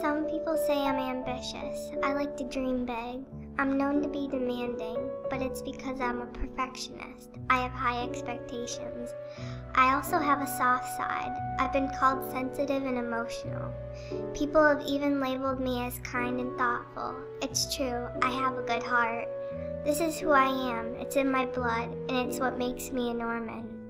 Some people say I'm ambitious. I like to dream big. I'm known to be demanding, but it's because I'm a perfectionist. I have high expectations. I also have a soft side. I've been called sensitive and emotional. People have even labeled me as kind and thoughtful. It's true, I have a good heart. This is who I am, it's in my blood, and it's what makes me a Normand.